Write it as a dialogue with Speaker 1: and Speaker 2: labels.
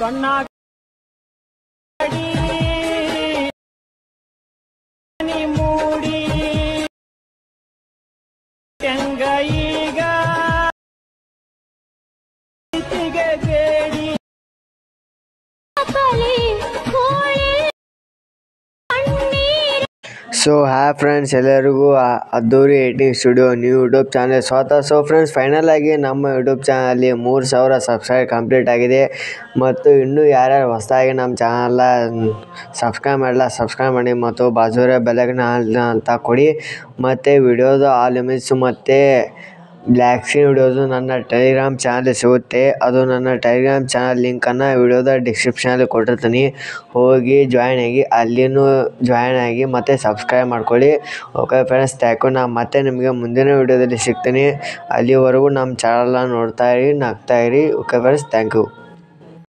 Speaker 1: ಬಣ್ಣ ಕಡಿ ನೀ
Speaker 2: ಸೊ ಹಾಯ್ ಫ್ರೆಂಡ್ಸ್ ಎಲ್ಲರಿಗೂ ಅದ್ದೂರಿ eating studio new YouTube channel ಸ್ವತಃ ಸೊ ಫ್ರೆಂಡ್ಸ್ ಫೈನಲ್ ಆಗಿ ನಮ್ಮ ಯೂಟ್ಯೂಬ್ ಚಾನಲ್ಲಿ ಮೂರು ಸಾವಿರ ಸಬ್ಸ್ಕ್ರೈಬ್ ಕಂಪ್ಲೀಟ್ ಆಗಿದೆ. ಮತ್ತು ಇನ್ನೂ ಯಾರ್ಯಾರು ಹೊಸದಾಗಿ ನಮ್ಮ ಚಾನಲ್ನ ಸಬ್ಸ್ಕ್ರೈಬ್ ಮಾಡಲ್ಲ ಸಬ್ಸ್ಕ್ರೈಬ್ ಮಾಡಿ ಮತ್ತು ಬಾಜುರೆ ಬೆಲಗ್ನ ಅಂತ ಕೊಡಿ. ಮತ್ತು ವಿಡಿಯೋದು ಆಲ್ ಇಮೇಜ್ಸು ಮತ್ತು ಬ್ಲ್ಯಾಕ್ ಸ್ಕ್ರೀನ್ ವಿಡಿಯೋದು ನನ್ನ ಟೆಲಿಗ್ರಾಮ್ ಚಾನಲ್ ಸಿಗುತ್ತೆ. ಅದು ನನ್ನ ಟೆಲಿಗ್ರಾಮ್ ಚಾನಲ್ ಲಿಂಕನ್ನು ವಿಡಿಯೋದ ಡಿಸ್ಕ್ರಿಪ್ಷನಲ್ಲಿ ಕೊಟ್ಟಿರ್ತೀನಿ. ಹೋಗಿ ಜಾಯ್ನ್ ಆಗಿ, ಅಲ್ಲಿನೂ ಜಾಯ್ನ್ ಆಗಿ ಮತ್ತು ಸಬ್ಸ್ಕ್ರೈಬ್ ಮಾಡ್ಕೊಳ್ಳಿ. ಓಕೆ ಫ್ರೆಂಡ್ಸ್ ಥ್ಯಾಂಕ್ ನಾ ಮತ್ತೆ ನಿಮಗೆ ಮುಂದಿನ ವಿಡಿಯೋದಲ್ಲಿ ಸಿಗ್ತೀನಿ. ಅಲ್ಲಿವರೆಗೂ ನಮ್ಮ ಚಾನಲ್ನ ನೋಡ್ತಾ ಇರಿ, ನಗ್ತಾ ಇರಿ. Okay friends thank you